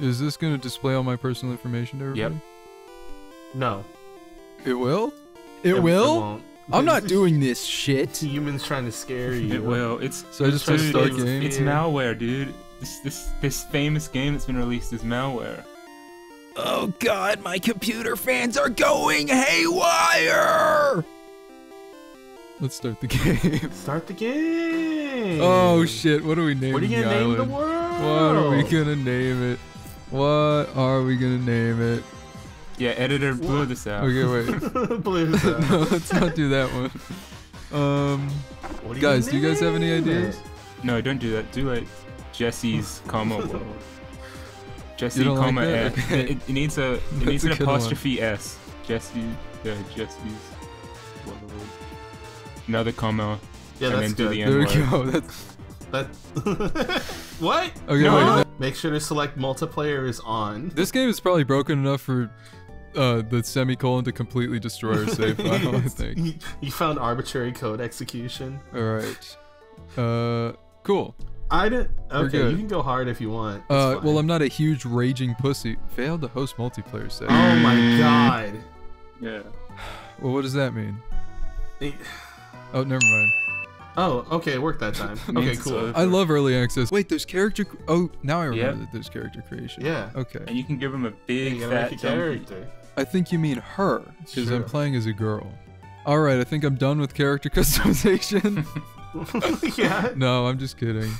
Is this going to display all my personal information to everybody? Yep. No. It will? It, will? won't. I'm not doing this shit. Humans trying to scare you. It will. It's So I just press dude, start it's, game? It's malware, dude. This this this famous game that's been released is malware. Oh god, my computer fans are going haywire! Let's start the game. Start the game. oh shit, what are we naming What are you gonna name the world? What are we gonna name it? What are we gonna name it? Yeah, editor blew this out. Okay, wait. Blues. no, let's not do that one. Um, What do guys, do you guys have any ideas? it? No, don't do that. Do like Jesse's comma world. Jesse You don't like comma that? S. Okay. It, it needs a it That's needs an good one. apostrophe S. Jesse, yeah, Jesse's world. Another comma. Yeah, And that's then do good. the there we go. That's That. what? okay. No. Wait, Make sure to select multiplayer is on. this game is probably broken enough for uh, the semicolon to completely destroy our save file. I think. You, you found arbitrary code execution. All right. Uh, cool. I didn't. Okay, you can go hard if you want. It's Uh, fine. well, I'm not a huge raging pussy. Failed to host multiplayer session. Oh my god. Yeah. Well, what does that mean? Eh, Oh, never mind. Oh, okay, it worked that time. Okay, cool. over. I love early access. Wait, there's character. Oh, now I remember Yep. that there's character creation. Yeah. Okay. And you can give him a big gotta fat make a donkey. character. I think you mean her, because I'm playing as a girl. All right, I think I'm done with character customization. yeah. no, I'm just kidding.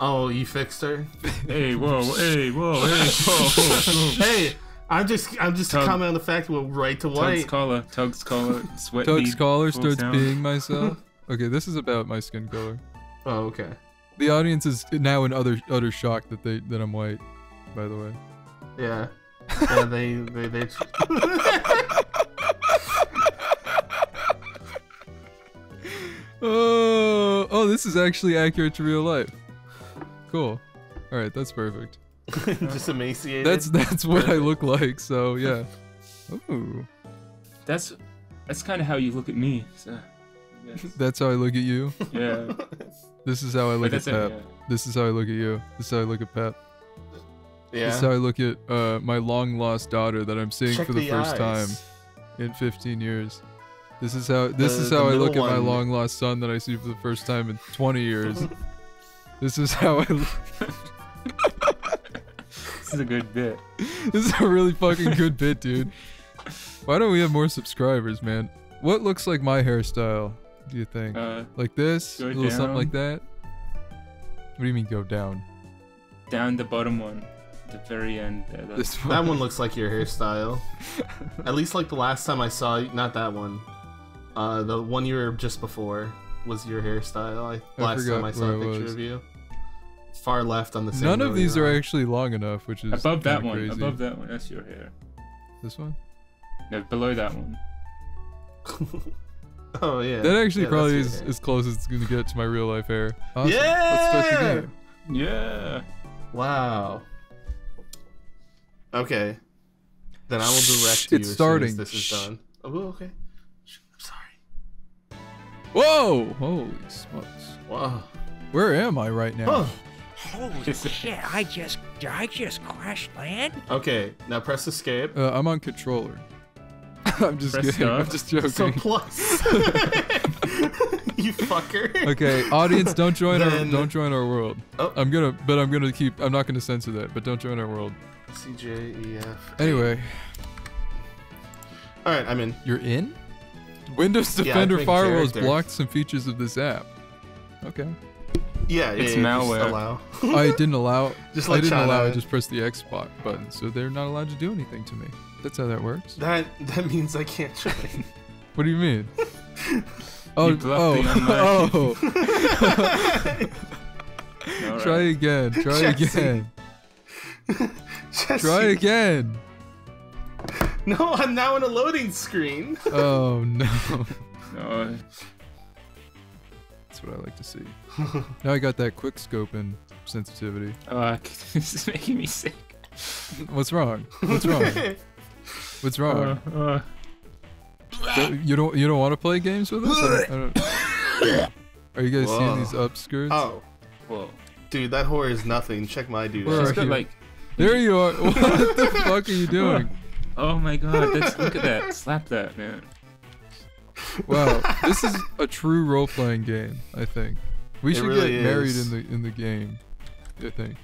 Oh, you fixed her. Hey, whoa, hey, whoa, hey, whoa, whoa, whoa. hey, I'm just, I'm just Tug- commenting on the fact we're right to white. Tug's white. collar, Tug's collar, sweat Tug's bead, collar full starts sound. being myself. Okay, this is about my skin color. Oh, okay. The audience is now in utter utter shock that they that I'm white. By the way. Yeah. Yeah, they, they, they. Oh, oh, this is actually accurate to real life. Cool. All right, that's perfect. just emaciated. That's that's what I look like. So yeah. Ooh, That's that's kind of how you look at me. So, yes. that's how I look at you. yeah. This is how I look at that's it. Pep. Yeah. This is how I look at you. This is how I look at Pep. This is how I look at uh, my long lost daughter that I'm seeing Check for the, first eyes. time in 15 years. This is how this The- is how I look at my long lost son that I see for the first time in 20 years. this is how I. Look. This is a good bit. this is a really fucking good bit, dude. Why don't we have more subscribers, man? What looks like my hairstyle? Do you think? Uh, like this? go a little something like that? What do you mean go down? down the bottom one, the very end. There, that's- This That one looks like your hairstyle. At least like the last time I saw you, not that one. Uh, the one you were just before was your hairstyle. I, I last time I saw a picture was. of you. Far left on the same. None of these you're on. actually long enough, which is above that one. Crazy. Above that one. That's your hair. This one? No, below that one. oh yeah. That actually Yeah, probably is as close as it's gonna get to my real life hair. Awesome. Yeah. Let's start the game. Yeah. Wow. Okay. Then I will direct Shh, you it's as starting. soon as this is done. Oh, okay. I'm sorry. Whoa! Holy smokes. Wow. Where am I right now? Oh. Holy shit, I just I just crashed land? Okay. Now press escape. Uh, I'm on controller. I'm just Press kidding. I'm just joking. So plus. you fucker. okay, audience, don't join our don't join our world. Oh. I'm gonna, but I'm gonna keep. I'm not gonna censor that. But don't join our world. C J E F. Anyway, All right, I'm in. you're in. Windows Defender picked Firewall has blocked some features of this app. Okay. Yeah, yeah, It's yeah, malware. Allow. I didn't allow. Just I didn't China allow. I just pressed the X button, so they're not allowed to do anything to me. That's how that works. That that means I can't join. What do you mean? oh, blocked oh, the oh! All Try right. again. Try Jesse. again. Jesse, Try again. No, I'm now in a loading screen. Oh no. No, That's what I like to see. now I got that quick scope and sensitivity. uh, this is making me sick. What's wrong? What's wrong? What's wrong? Uh, uh, Don't- you don't you don't want to play games with us? I don't, I don't- Are you guys Whoa. seeing these upskirts? oh, whoa. Dude, that whore is nothing. Check my dude. Where She's are got you? like, There you are. What the fuck are you doing? oh my god, that's, look at that. Slap that, man. Wow, this is a true role-playing game. I think we It should really get married is. in the in the game. I think.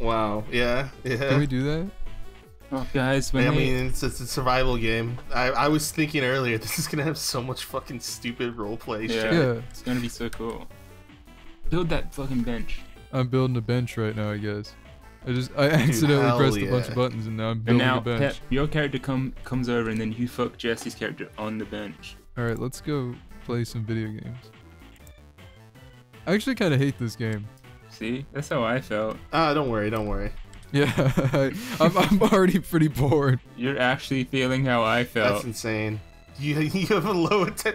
Wow. Yeah. Yeah. Can we do that? Oh, guys, when I they, mean, it's, it's a survival game. I, I was thinking earlier, this is gonna have so much fucking stupid roleplay Yeah. shit. Yeah, it's gonna be so cool. Build that fucking bench. I'm building a bench right now. I guess. I just I accidentally hell pressed a bunch of buttons and now I'm And building now, a bench. Pep, your character come comes over, and then you fuck Jesse's character on the bench. All right, let's go play some video games. I actually kind of hate this game. See, that's how I felt. Ah, don't worry, don't worry. Yeah, I, I'm, I'm already pretty bored. You're actually feeling how I felt. That's insane. You you have a low atten-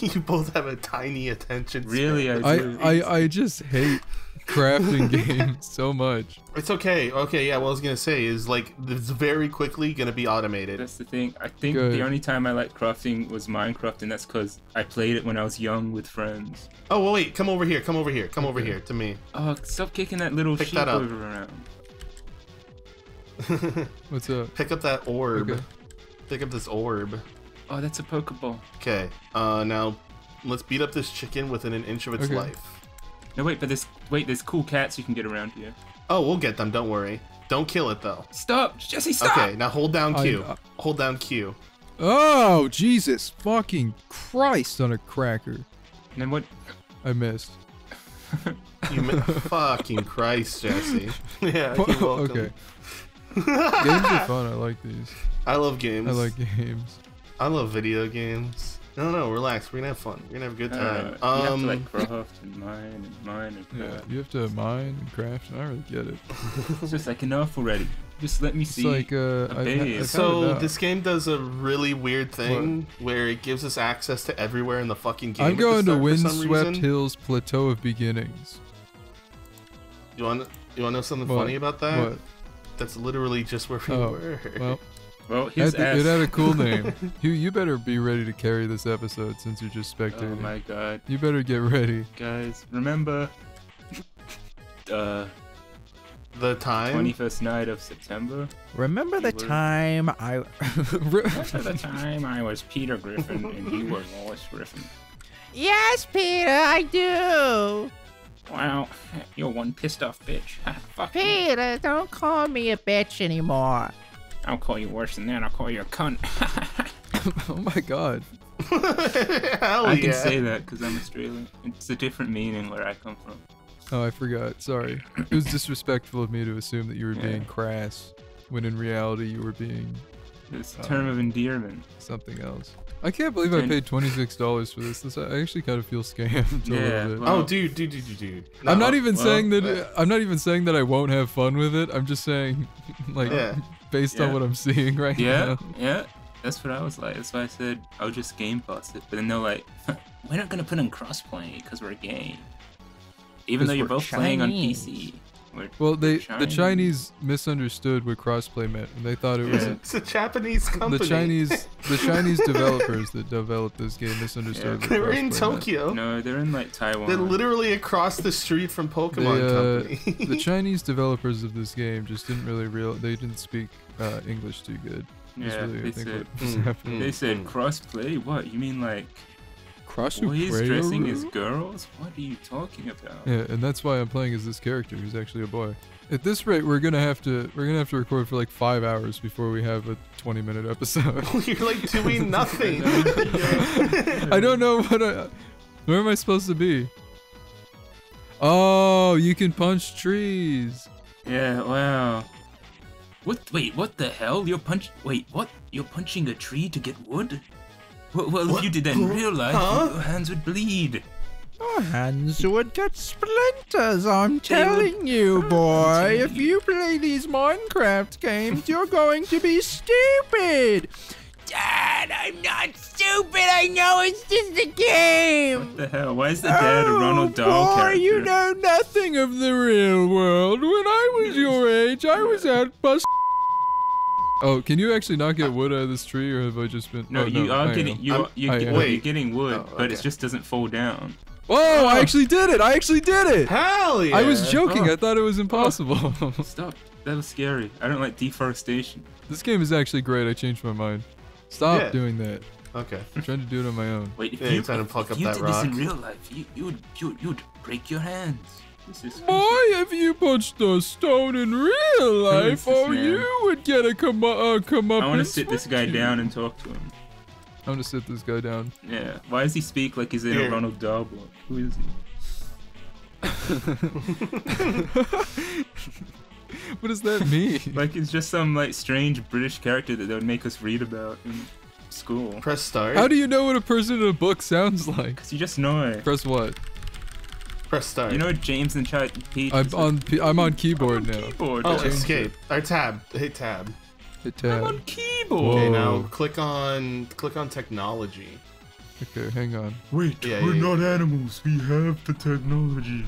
You both have a tiny attention. span. Really, I I. I, I just hate crafting game so much. It's okay. Okay, yeah. What I was gonna say is like it's very quickly gonna be automated. That's the thing. I think Good. the only time I liked crafting was Minecraft, and that's because I played it when I was young with friends. Oh well, wait, come over here. Come over here. Come over here to me. Oh, stop kicking that little Pick sheep that up. over around. What's up? Pick up that orb. Okay. Pick up this orb. Oh, that's a Pokeball. Okay. Uh, now let's beat up this chicken within an inch of its Okay. life. No, wait, but this wait, there's cool cats you can get around here. Oh, we'll get them. Don't worry. Don't kill it though. Stop, Jesse, stop! Okay. Now hold down I- Q. uh, hold down Q. Oh, Jesus fucking Christ on a cracker. And then what? I missed. You mi- fucking Christ, Jesse. yeah. You're welcome. okay. Games are fun. I like these. I love games. I like games. I love video games. No, no, relax. We're gonna have fun. We're gonna have a good Uh, time. you have um, to like craft and mine and mine and Yeah, you have to mine and craft. And I don't really get it. It's just like enough already. Just let me It's see. like uh, I've, base. I've had so this game does a really weird thing where it gives us access to everywhere in the fucking game. I'm at the going to start for some Windswept. Hills Plateau of Beginnings. You want you want to know something What? funny about that? What? That's literally just where we Oh, were. Well, well, it his had, ass. it had a cool name. you you better be ready to carry this episode since you're just oh my god, You better get ready. guys! Remember, uh, the time. 21st night of September. Remember the You were- time I. Remember the time I was Peter Griffin and you were Lois Griffin. yes, Peter, I do. Wow, you're one pissed off bitch. Fuck you. Peter, don't call me a bitch anymore. I'll call you worse than that. I'll call you a cunt. oh my god. Hell I yeah. can say that because I'm Australian. It's a different meaning where I come from. Oh, I forgot. Sorry. It was disrespectful of me to assume that you were Yeah. being crass, when in reality you were being It's a Uh, term of endearment. something else. I can't believe I paid twenty six dollars for this. This I actually kind of feel scammed a Yeah, little bit. well- Oh, dude, dude, dude, dude, dude. I'm not even well, saying that. uh, I'm not even saying that I won't have fun with it. I'm just saying, like, Yeah. Based on what I'm seeing right Yeah, now. yeah. yeah. That's what I was like. That's why I said I'll just game pass it. But then they're like, we're not gonna put in crossplay because we're gay. even though you're both playing on PC. We're, Well, they Chinese. the Chinese misunderstood what crossplay meant, and they thought it was Yeah. It's a Japanese company. the Chinese the Chinese developers that developed this game misunderstood. Yeah. they were in crossplay meant. Tokyo. no, they're in like Taiwan. They're literally across the street from Pokemon They, uh, Company. the Chinese developers of this game just didn't really real. They didn't speak uh, English too good. Yeah, really, I they think said. what was Mm. They said Mm. crossplay. What? You mean like Cross boys dressing as girls? What are you talking about? Yeah, and that's why I'm playing as this character who's actually a boy. At this rate, we're gonna have to we're gonna have to record for like five hours before we have a 20 minute episode. You're like doing nothing. I don't know what I. Where am I supposed to be? Oh, you can punch trees. Yeah, wow. What? Wait, what the hell? You're punch. Wait, what? You're punching a tree to get wood? Well, well if you did that in real life, Huh? your hands would bleed. Your hands would get splinters, I'm would- telling you, boy. If you. you play these Minecraft games, you're going to be stupid. Dad, I'm not stupid. I know it's just a game. What the hell? Why is the dad a oh, Ronald oh, Dahl boy, character? you know Nothing of the real world. When I was your age, I was out bust. Oh, can you actually not get uh, wood out of this tree, or have I just been? No, oh, you I are am. getting you I'm- are, you're, I get- you're getting wood, Oh, but it just doesn't fall down. Whoa! I Oh. actually did it! I actually did it! Hell yeah! I was joking. Oh. I thought it was oh. impossible. Stop. That was scary. I don't like deforestation. this game is actually great. I changed my mind. Stop Yeah. doing that. Okay. I'm trying to do it on my own. Wait, if Yeah, you, you're trying to if, pluck if up you that did this in real life, you you would you you would break your hands. This is Boy, if you punched a stone in real life, oh, man? you would get a come uh, come up. I want to sit this guy down and talk to him. I'm gonna sit this guy down. Yeah. Why does he speak like he's in Here. a Ronald Dahl book? Who is he? What does that mean? Like he's just some like strange British character that they would make us read about in school. Press start. How do you know what a person in a book sounds like? Cause you just know it. Press what? Press start. You know James and Ch- Pete. I'm on. P- I'm on keyboard I'm on now. Keyboard. Oh, yeah. escape. Or tab. Hit tab. Hit tab. I'm on keyboard. Okay, Whoa. now click on click on technology. Okay, hang on. Wait, Yeah, we're yeah, yeah. animals. We have the technology.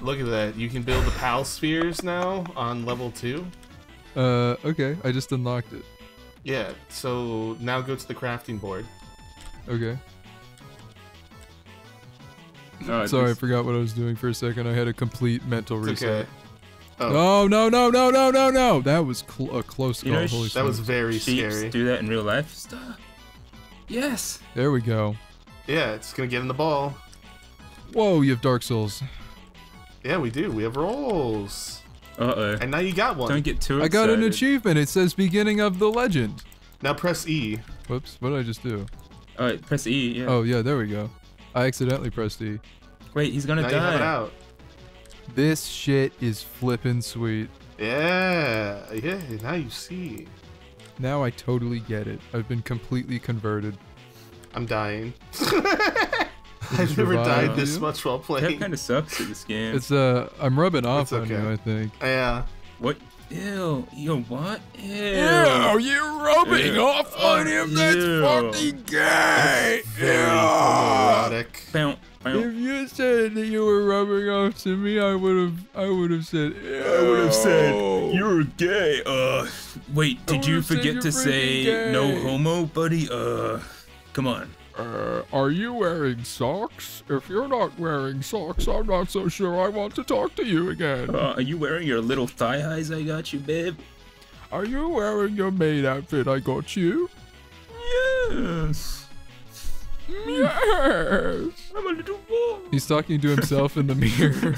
Look at that. You can build the PAL spheres now on level two. Uh, okay. I just unlocked it. Yeah. So now go to the crafting board. Okay. Sorry, I forgot what I was doing for a second. I had a complete mental It's reset. okay. Oh, No, no, no, no, no, no, no. That was cl- a close You call. know, Holy that was very Sheeps scary. do that in real life. Stop. Yes. There we go. Yeah, it's gonna get in the ball. Whoa, you have Dark Souls. Yeah, we do. We have rolls. Uh oh. And now you got one. Don't get too excited. I got an achievement. It says beginning of the legend. Now press E. Whoops, what did I just do? Alright, press E. Yeah. Oh, yeah, there we go. I accidentally pressed E. Wait, he's gonna Now you have it die. out. This shit is flippin' sweet. Yeah, yeah. Now you see. Now I totally get it. I've been completely converted. I'm dying. I've never died this you? much while playing. That playing. kind of sucks at this game. It's uh, I'm rubbing off It's on you, okay. I think. Yeah. What? Ew. Yo, what? Ew. you're rubbing Ew. off on him. That's Ew. fucking gay. Very Yeah. Bow, bow. If you said that you were rubbing off to me, I would have, I would have said, I would have said you're gay. Uh, wait, did you forget to say gay. no homo, buddy? Uh, come on. Uh, are you wearing socks? If you're not wearing socks, I'm not so sure I want to talk to you again. Uh, are you wearing your little thigh highs I got you, babe? Are you wearing your maid outfit I got you? Yes. Yes. I'm a little boy. He's talking to himself in the mirror.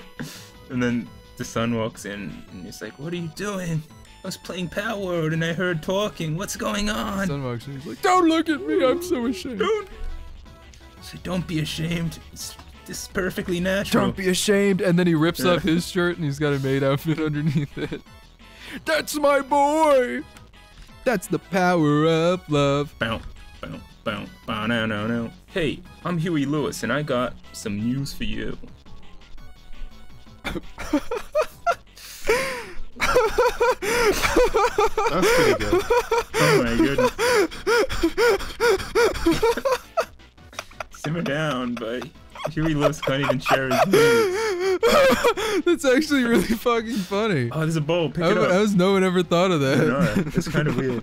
And then the son walks in and he's like, "What are you doing?" I was playing Palworld and I heard talking. What's going on? In, he's like, "Don't look at me. I'm so ashamed." Don't. So don't be ashamed. It's, this is perfectly natural. Don't be ashamed. And then he rips Yeah. off his shirt and he's got a maid outfit underneath it. That's my boy. That's the power of love. Bow, bow, bow, bow, no, no, no. Hey, I'm Huey Lewis and I got some news for you. That's pretty good. Oh my goodness. Simmer down, buddy. Huey Lewis can't even share his news. That's actually really fucking funny. Oh, there's a bowl. Pick How, it up. how has no one ever thought of that? it's kind of weird.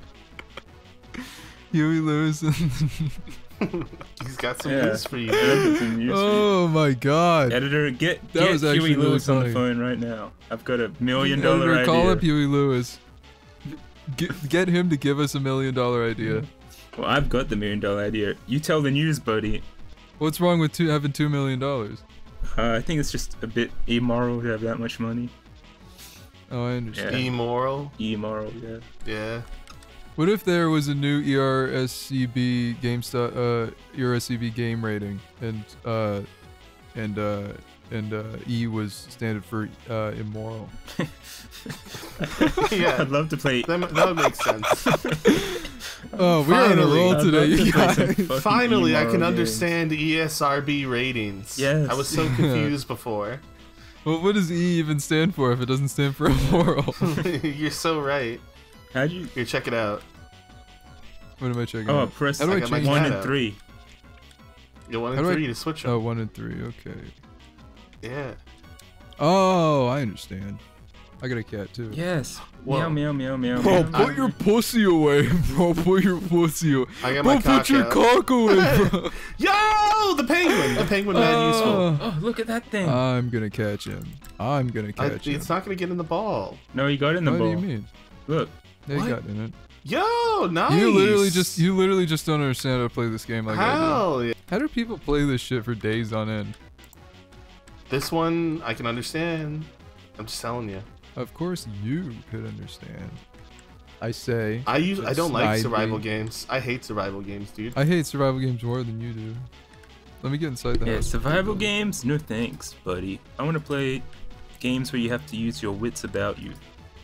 Huey Lewis. and- He's got some Yeah. news for you. Yeah, dude. it's in news feed. oh my god. Editor, get, That get was Huey really Lewis on the phone right now. I've got a million dollar Editor, idea. call up Huey Lewis. Get, get him to give us a million dollar idea. Well, I've got the million dollar idea. You tell the news, buddy. What's wrong with two, having two million dollars? Uh, I think it's just a bit immoral to have that much money. Oh, I understand. Yeah. Immoral. Immoral, yeah. Yeah. What if there was a new ERSCB game stu- uh ERSCB game rating and uh and uh and uh E was standard for uh immoral. Yeah. I'd love to play. That, that would make sense. Oh, we're on a roll today, love to play some guys. fucking Finally, I can games. understand ESRB ratings. Yes. I was so confused before. Well, what does E even stand for if it doesn't stand for immoral? You're so right. How'd you? Here, check it out. what am I checking? Oh, out? press How do I I got my change one cat and out. three. You one How and do I- three to switch Oh, them. one and three. Okay. Yeah. Oh, I understand. I got a cat too. Yes. Whoa. Meow meow meow meow. Bro, meow. put your pussy away, bro. Put your pussy away. I got Bro, my cock put your out. cock away, bro. Yo, the penguin. The penguin man useful. Uh, Oh, look at that thing. I'm gonna catch him. I'm gonna I, catch him. it's not gonna get in the ball. no, he got in the what ball. What do you mean? Look. Yeah, you What? got in it. Yo, nice. You literally just you literally just don't understand how to play this game like I do. Hell yeah. How do people play this shit for days on end? This one I can understand. I'm just telling you. Of course you could understand. I say I use I don't like survival me. games. I hate survival games, dude. I hate survival games more than you do. Let me get inside the Yeah, house. survival games? No thanks, buddy. I want to play games where you have to use your wits about you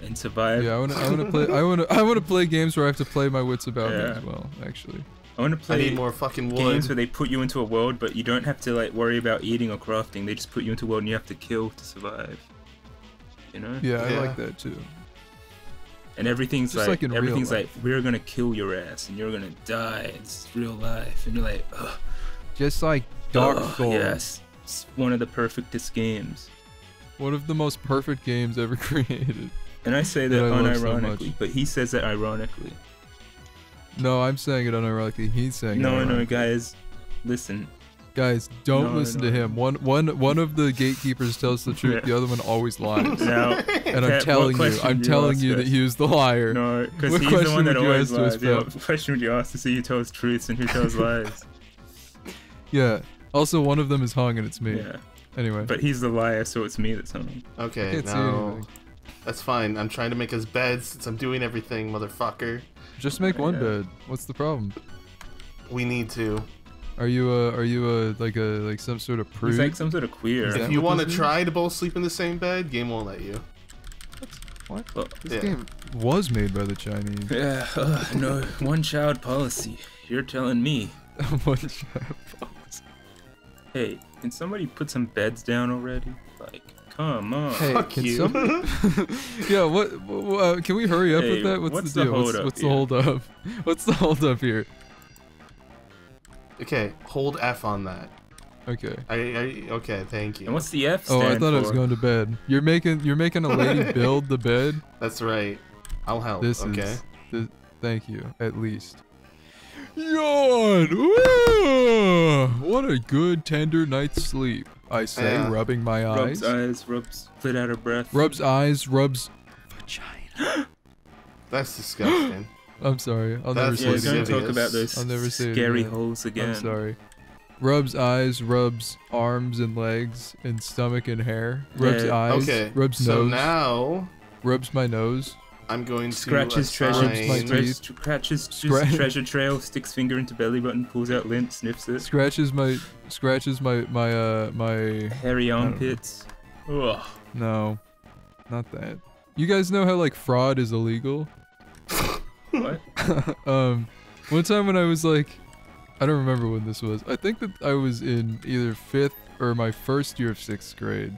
and survive. Yeah, I want to. I want to play. I want to. I want to play games where I have to play my wits about me as well. Actually, I want to I play need more fucking wood. games where they put you into a world, but you don't have to like worry about eating or crafting. They just put you into a world and you have to kill to survive. You know? yeah, I like that too. And everything's Just like, like in real everything's life. like we're gonna kill your ass and you're gonna die. It's real life, and you're like, Ugh, Just like Dark ugh, Souls, Yes, it's one of the perfectest games. one of the most perfect games ever created. And I say that That I love so unironically, but he says that ironically. No, I'm saying it unironically. He's saying No, it no, unironically. guys, listen. Guys, don't No, listen no. to him. One, one, one of the gatekeepers tells the truth. Yeah. The other one always lies. Now, and I'm Kat, telling you, I'm would telling you that us? he was the liar. No, because What he's the one that always ask to us, lies. Yeah, what question would you ask to see who tells truths and who tells lies? Yeah. Also, one of them is hung, and it's me. yeah, Anyway, but he's the liar, so it's me that's hung. I Okay, can't now anything. That's fine. I'm trying to make us beds since I'm doing everything, motherfucker. Just make one Yeah. bed. What's the problem? We need to. Are you a are you a like a like some sort of prude? He's like some sort of queer. If you want to try to both sleep in the same bed, game won't let you. what? Well, This Yeah. game was made by the Chinese. yeah, ugh, no, one child policy. You're telling me. What is that? Hey, can somebody put some beds down already? Like, come on. Hey, Fuck can you. somebody? yeah, what? wh- wh- uh, can we hurry up Hey, with that? What's, what's the the deal? what's hold up what's the hold up? What's the hold up here? okay, hold F on that. Okay. I, I okay, thank you. And you. what's the F Oh, I thought I was going to bed. You're making you're making a lady build the bed. That's right. I'll help. This okay. is. This, thank you. At least. Yawn. Ooh, what a good tender night's sleep. I say, Yeah. rubbing my eyes. Rubs eyes. eyes, rubs split out of breath. Rubs eyes. Rubs. Vagina. That's disgusting. I'm sorry. I'll never say Yeah, it what don't again. talk about those I'll never say it scary again. holes again. I'm sorry. Rubs eyes, rubs arms and legs and stomach and hair. Rubs Yeah, eyes, okay. rubs so nose, now rubs my nose. I'm going to Scratches treasure, Scratches my assign- teeth. scratches, scratches Scra- treasure trail, sticks finger into belly button, pulls out lint, sniffs it. Scratches my scratches my my uh my Hairy armpits. Ugh. no. Not that. You guys know how like fraud is illegal? What? um one time when I was like I don't remember when this was. I think that I was in either 5th or my first year of 6th grade.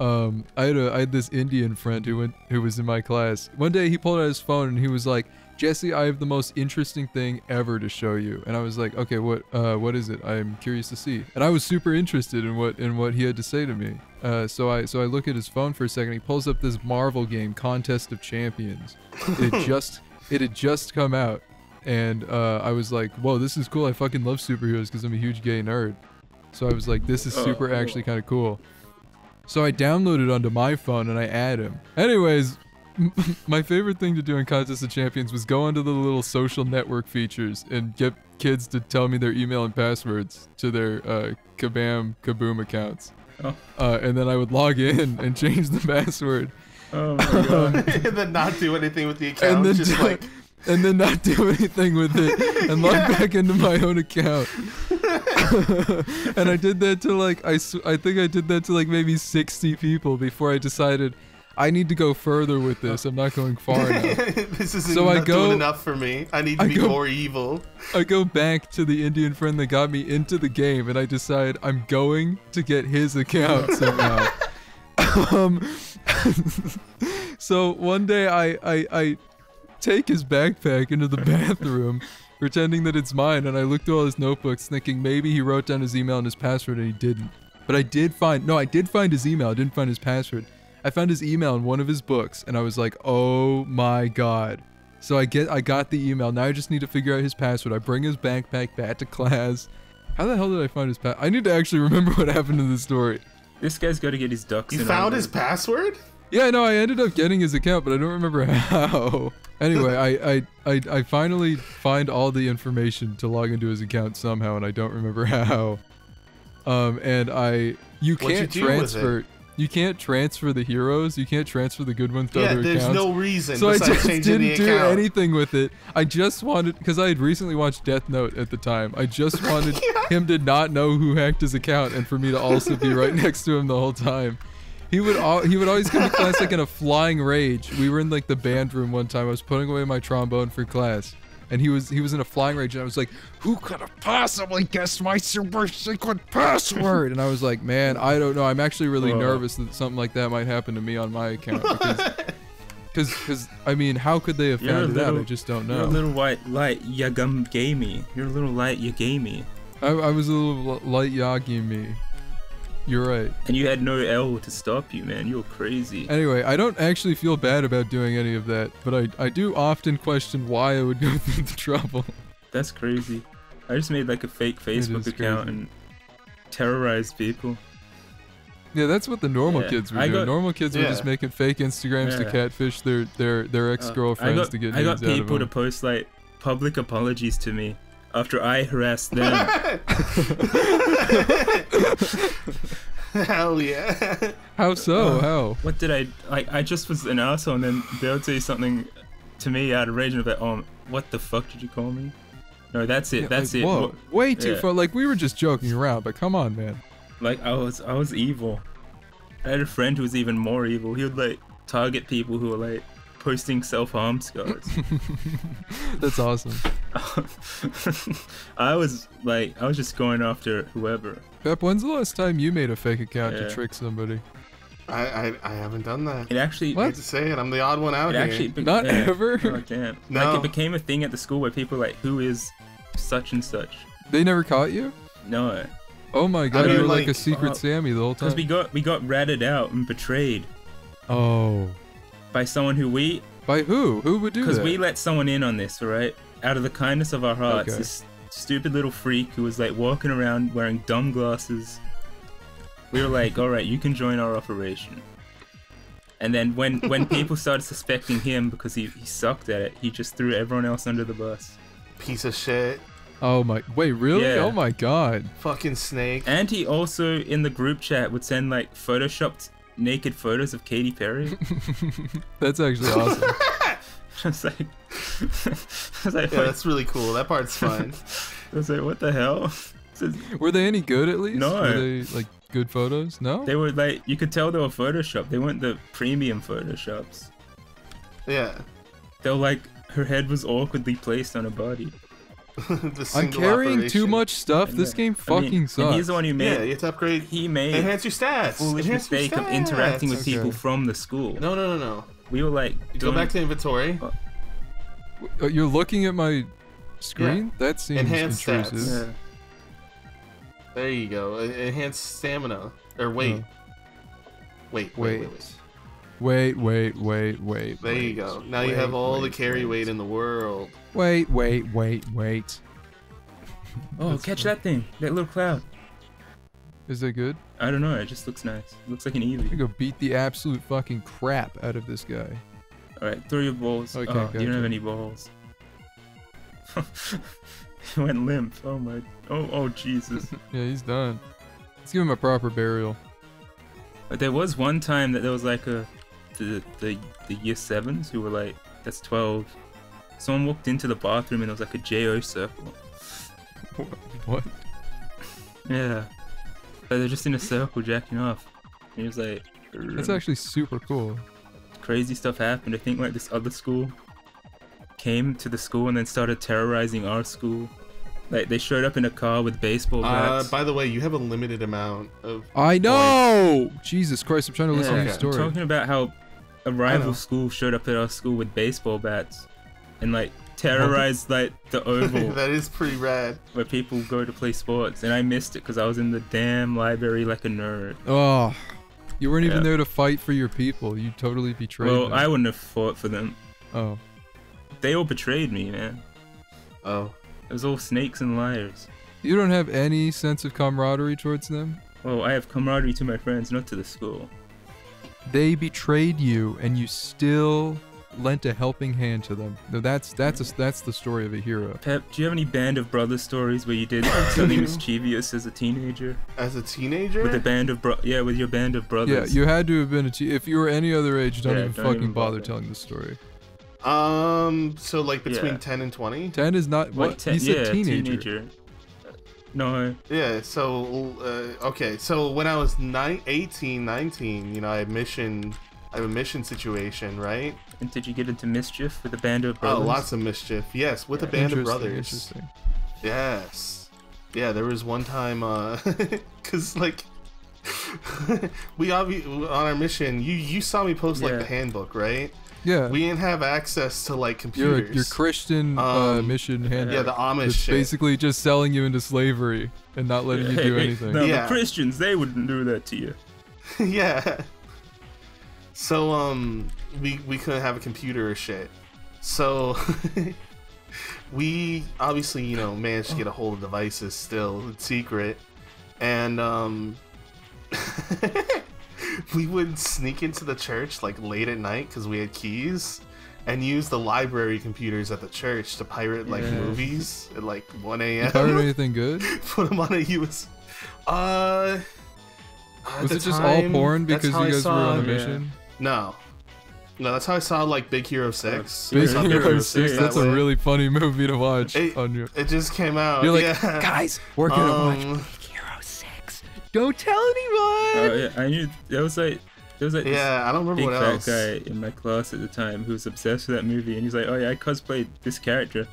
Um I had a I had this Indian friend who went who was in my class. One day he pulled out his phone and he was like, "Jesse, I have the most interesting thing ever to show you." And I was like, "Okay, what uh what is it? I'm curious to see." And I was super interested in what in what he had to say to me. Uh so I so I look at his phone for a second. He pulls up this Marvel game, Contest of Champions. It had just it had just come out. And uh, I was like, "Whoa, this is cool! I fucking love superheroes because I'm a huge gay nerd." So I was like, "This is Oh, super, cool. actually kind of cool." So I downloaded onto my phone and I add him. Anyways, my favorite thing to do in Contest of Champions was go onto the little social network features and get kids to tell me their email and passwords to their uh, Kabam Kaboom accounts. Oh. Uh, and then I would log in and change the password. Oh my god. and then not do anything with the account. and then just do- like and then not do anything with it and log back into my own account. and I did that to like I, sw- I think I did that to like maybe 60 people before I decided I need to go further with this. I'm not going far enough. this isn't So I go- enough for me. I need to I be go- more evil. I go back to the Indian friend that got me into the game and I decide I'm going to get his account somehow. um so one day I, I I take his backpack into the bathroom pretending that it's mine and I looked through all his notebooks thinking maybe he wrote down his email and his password and he didn't. But I did find no, I did find his email, I didn't find his password. I found his email in one of his books, and I was like, "Oh my god!" So I get, I got the email. Now I just need to figure out his password. I bring his backpack back to class. How the hell did I find his pass? I need to actually remember what happened in the story. This guy's got to get his ducks You in found order. his password? Yeah, no, I ended up getting his account, but I don't remember how. Anyway, I, I, I, I finally find all the information to log into his account somehow, and I don't remember how. Um, and I, you can't it? transfer, you can't transfer the heroes, you can't transfer the good ones to Yeah, other there's no reason so I just didn't do anything with it. I just wanted because I had recently watched Death Note at the time. I just wanted him to not know who hacked his account and for me to also be right next to him the whole time. He would al- he would always come to class like in a flying rage. We were in like the band room one time. I was putting away my trombone for class. And he was he was in a flying rage and I was like, "Who could have possibly guessed my super secret password?" And I was like, "Man, I don't know. I'm actually really Whoa. nervous that something like that might happen to me on my account because Cause, cause, I mean, how could they have You're found it out? I just don't know. You're a little white light yagum gamey. You're a little light yagami. I, I was a little light Yagami. You're right. And you had no L to stop you, man. You're crazy. Anyway, I don't actually feel bad about doing any of that, but I, I do often question why I would go through the trouble. That's crazy. I just made like a fake Facebook account crazy. and terrorized people. Yeah, that's what the normal Yeah, kids were I doing. got- normal kids were just making fake Instagrams to catfish their their their ex Uh, girlfriends I got, to get I got nudes out of people to post like public apologies to me after I harassed them. Hell yeah. How so? Uh, How? what did I, I? I just was an asshole, and then they'll say something to me out of rage and I'll be like, "Oh, what the fuck did you call me?" No, that's it. Yeah, that's like, it. Whoa, What- way too yeah. far. Like we were just joking around, but come on, man. Like I was, I was evil. I had a friend who was even more evil. He would like target people who were like posting self-harm scars. That's awesome. I was like, I was just going after whoever. Pep, when's the last time you made a fake account to trick somebody? I, I I haven't done that. It actually, What? hate to say it, I'm the odd one out it here. actually, be- Not yeah. ever? Oh damn! No. Like it became a thing at the school where people were like, who is such and such? They never caught you? No, Oh my god, mean, you were like, like, a secret uh, Sammy the whole time. because we got we got ratted out and betrayed oh. By someone who we By who? Who would do because we let someone in on this, right? Out of the kindness of our hearts, Okay. this stupid little freak who was like walking around wearing dumb glasses. We were like, all right, you can join our operation. And then when when people started suspecting him because he, he sucked at it, he just threw everyone else under the bus. Piece of shit. oh my. Wait, really? Yeah. Oh my god. Fucking snake. And he also in the group chat would send like photoshopped naked photos of Katy Perry. That's actually awesome. I was like, I was like, Yeah, wait, that's really cool. That part's fun. I was like, what the hell? Says- were they any good at least? No. Were they like good photos? No? They were like, you could tell they were photoshopped. They weren't the premium photoshops. yeah. They were like, her head was awkwardly placed on her body. the I'm single carrying too much stuff. And This then- game I mean, fucking And sucks. he's the one who made. Yeah, you have to upgrade. He made Enhance your stats. foolish Enhance your mistake of interacting with stats. people from the school. No, no, no, no. We were like, go back to inventory. Uh, You're looking at my screen? That seems Enhanced stats. intrusive. Yeah. There you go. Enhance stamina. Or wait. Oh. Wait, wait, Wait. wait, wait. Wait, wait, wait, wait. There you go. Now you have all the carry wait. weight in the world. Wait, wait, wait, wait. Oh, That's catch fine. that thing! That little cloud. Is that good? I don't know. It just looks nice. It looks like an I'm Eevee. gonna go beat the absolute fucking crap out of this guy. All right, throw your balls. Okay, oh, you don't have any balls. he went limp. Oh my. Oh, oh Jesus. Yeah, he's done. Let's give him a proper burial. But there was one time that there was like a the the the year sevens who were like that's twelve. Someone walked into the bathroom and there was like a JO circle. What? Yeah. But they're just in a circle jacking off. And he was like That's actually super cool. crazy stuff happened. I think like this other school came to the school and then started terrorizing our school. Like they showed up in a car with baseball Uh, bats. by the way, you have a limited amount of. I know! Jesus Christ, I'm trying to listen Yeah, to your okay. story. Talking about how a I know. rival school showed up at our school with baseball bats and like terrorized like the oval that is pretty rad. where people go to play sports, and I missed it because I was in the damn library like a nerd. Oh, You weren't even there to fight for your people. You totally betrayed Well, them. I wouldn't have fought for them. oh, They all betrayed me, man. Oh. It was all snakes and liars. you don't have any sense of camaraderie towards them. Well, I have camaraderie to my friends, not to the school. They betrayed you, and you still lent a helping hand to them. No, that's that's a, that's the story of a hero. Pep, do you have any Band of Brothers stories where you did something mischievous as a teenager? As a teenager? With a band of bro- yeah, with your band of brothers. Yeah, you had to have been a te- if you were any other age. Don't Yeah, even don't fucking even bother bother. telling the story. Um, so like between Yeah. 10 and 20? Ten is not Like what ten- he said. yeah, teenager. Uh, No, Yeah, so uh, okay, so when I was nine, 18, 19, you know, I had mission I have a mission situation, right? and did you get into mischief with a band of brothers? Oh, brothers? lots of mischief. Yes, with a band of brothers. Interesting. Yes. Yeah, there was one time uh cuz like we obvi- on our mission, you you saw me post like the handbook, right? Yeah, We didn't have access to like you're computers. a, your Christian uh, Um, mission hand. yeah, the Amish It's shit. basically just selling you into slavery and not letting you do anything. No, Yeah. the Christians, they wouldn't do that to you. yeah. So um we we couldn't have a computer or shit. So we obviously, you know, managed to get a hold of devices still in secret. And um we would sneak into the church like late at night cuz we had keys and use the library computers at the church to pirate like Yes. movies at like 1 You a.m. pirate anything good? Put them on a US. Uh, Was the it just all porn because you I guys were on a yeah. mission? No, no, that's how I saw like Big Hero Six. Big I Big saw Hero Hero Six, Six. that That's a really funny movie to watch. It- on your, It just came out. you're like, yeah. guys, we're gonna watch Um, Hero Six. Don't tell anyone. Oh yeah, I knew there was like there was like this yeah, I don't remember big what fat else. guy in my class at the time who was obsessed with that movie, and he's like, "Oh yeah, I cosplayed this character,"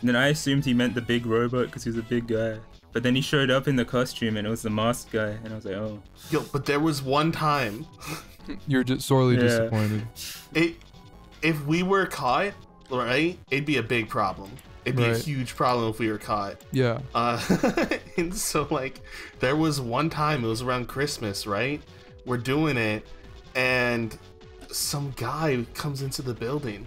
and then I assumed he meant the big robot because he was a big guy. But then he showed up in the costume, and it was the masked guy, and I was like, "Oh, Yo, but there was one time, You're just sorely Yeah. disappointed. it, if we were caught, right, it'd be a big problem. It'd be a huge problem if we were caught. Yeah. Uh, and so like there was one time it was around Christmas, right? We're doing it, and some guy comes into the building,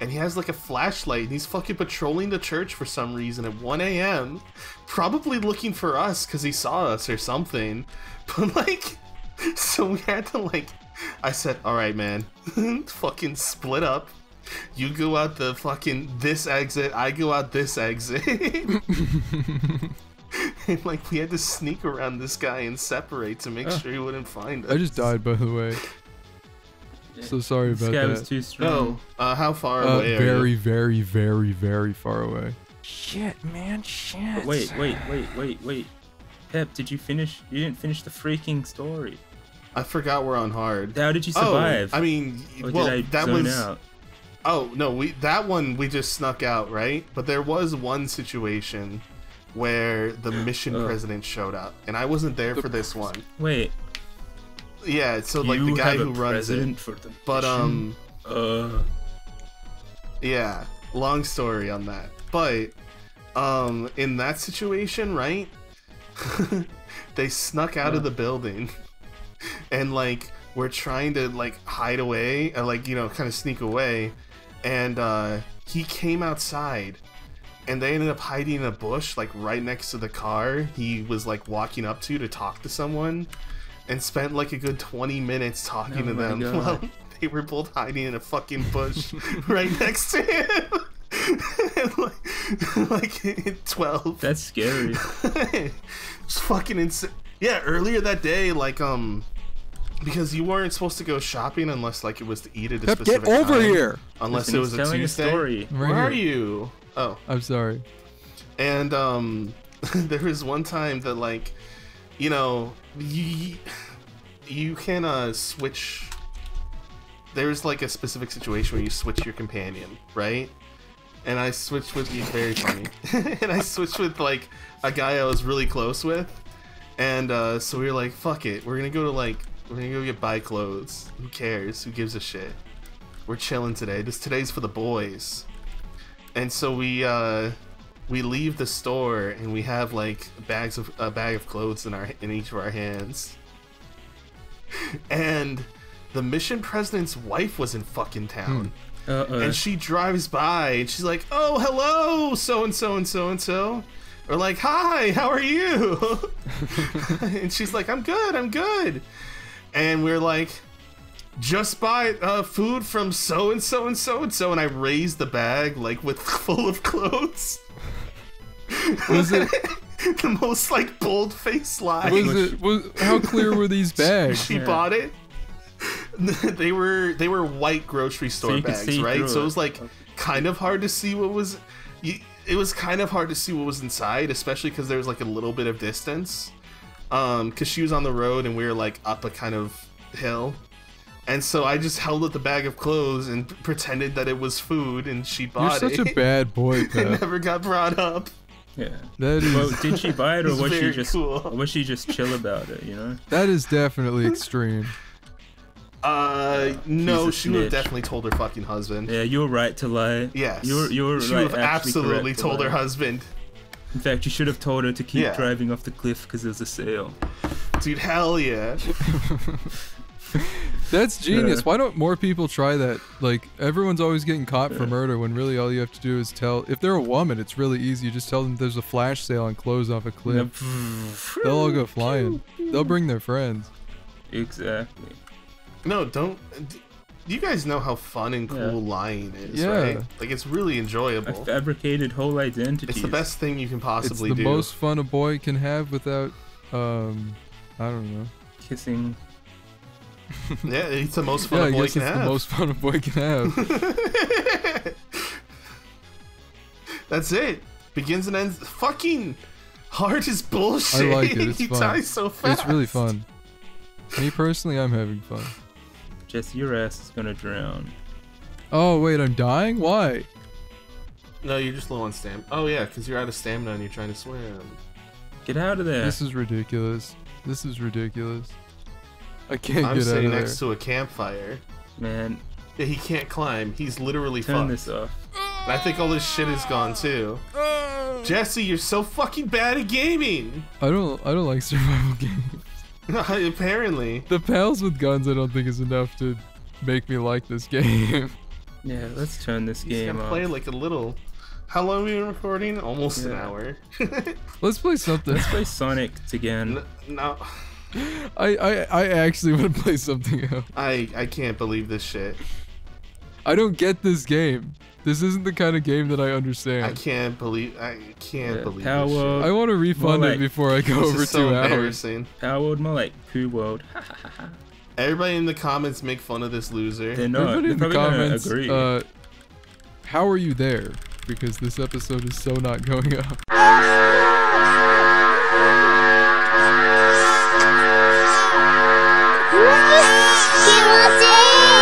and he has like a flashlight, and he's fucking patrolling the church for some reason at 1 a.m. Probably looking for us because he saw us or something. But like, so we had to like, I said, all right, man, fucking split up. You go out the fucking this exit, I go out this exit. And like we had to sneak around this guy and separate to make Oh. sure he wouldn't find us. I just died, by the way. So sorry this about guy that. was too strong." No, uh, how far Uh, away are very, you? very, very, very far away. Shit, man, shit. Wait, wait, wait, wait, wait. Pep, did you finish? You didn't finish the freaking story. I forgot we're on hard. How did you survive? Oh, I mean, or well, did I that zone was. out? Oh no, we that one we just snuck out, right? But there was one situation where the mission Oh. president showed up, and I wasn't there The for this one. Wait, Yeah, so like you the guy have who a runs it. for the But um, uh, Yeah, long story on that. But um in that situation, right? they snuck out of the building and like we're trying to like hide away and like you know kind of sneak away and uh he came outside and they ended up hiding in a bush like right next to the car he was like walking up to to talk to someone and spent like a good 20 minutes talking Oh to them God. while they were both hiding in a fucking bush right next to him like, like 12 that's scary. it's fucking insane. Yeah, earlier that day, like um, because you weren't supposed to go shopping unless like it was to eat at a Pep, specific get over time, here. Unless Listen, it was a Tuesday. a story. I'm right Where are you? Oh, I'm sorry. and um, there was one time that like, you know, you you can uh switch. There's like a specific situation where you switch your companion, right? And I switched with he's very funny, and I switched with like a guy I was really close with, and uh, so we were like, "Fuck it, we're gonna go to like we're gonna go get buy clothes. Who cares? Who gives a shit? We're chilling today. This today's for the boys." And so we uh, we leave the store and we have like bags of a bag of clothes in our in each of our hands. and the mission president's wife was in fucking town. Uh-oh. And she drives by and she's like, "Oh, hello, so and so and so and so." Or like, "Hi, how are you?" and she's like, "I'm good, I'm good." And we're like, "Just buy uh, food from so and so and so and so." And I raised the bag like with full of clothes. Was it? the most like bold face lie? Was it? Was how clear were these bags? she Yeah. bought it. they were they were white grocery store you could bags, right? So it it. was like kind of hard to see what was. You, it was kind of hard to see what was inside, especially because there was like a little bit of distance. Um, because she was on the road and we were like up a kind of hill, and so I just held up the bag of clothes and pretended that it was food, and she bought You're bought such a bad boy, it never got brought up. yeah. That Well, did she buy it or was she just cool. was she just chill about it? You know. that is definitely extreme. Uh, no, she would have definitely told her fucking husband. Yeah, you're right to lie. Yes. You're you're she like, would have absolutely correct to told her husband. In fact, you should have told her to keep Yeah. driving off the cliff because there's a sale. Dude, hell yeah. That's genius. Yeah. Why don't more people try that? Like everyone's always getting caught for murder when really all you have to do is tell. If they're a woman, it's really easy. You just tell them there's a flash sale on clothes off a cliff. They'll all go flying. They'll bring their friends. Exactly. No, don't. d- You guys know how fun and cool Yeah. lying is, Yeah. right? Like, it's really I enjoyable. fabricated whole identities. It's the best thing you can possibly do. It's possibly the do. most fun a boy can have without, um, I don't know. Kissing. Yeah, it's the most fun yeah, a I boy guess can it's have. the most fun a boy can have. That's it. Begins and ends. Fucking hard is bullshit. I like it, it's he fun. dies so fast. it's really fun. Me personally, I'm having fun. Jesse, your ass is gonna drown. Oh wait, I'm dying. Why? No, you're just low on stamina. Oh yeah, because you're out of stamina and you're trying to swim. Get out of there. This is ridiculous. This is ridiculous. I can't I'm get out sitting of there. next to a campfire. Man, Yeah, he can't climb. He's literally turn fucked. this off. And I think all this shit is gone too. Jesse, you're so fucking bad at gaming. I don't. I don't like survival games. Apparently. The pals with guns, I don't think is enough to make me like this game. Yeah, let's turn this He's game gonna off. play like a little. How long have we been recording? Almost an hour. Let's play something. Let's play Sonic again. N- no, I, I I actually want to play something else. I I can't believe this shit. I don't get this game. This isn't the kind of game that I understand. I can't believe. I can't Yeah, believe Power this shit. I want to refund More it before I go This over is so two hours. embarrassing. Palworld, more like Poo World. Everybody in the comments make fun of this loser. They're not. Everybody They're in the comments, agree. uh, how are you there? Because this episode is so not going up.